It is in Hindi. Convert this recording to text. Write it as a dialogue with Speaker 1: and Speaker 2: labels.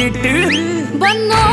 Speaker 1: बीट
Speaker 2: बनो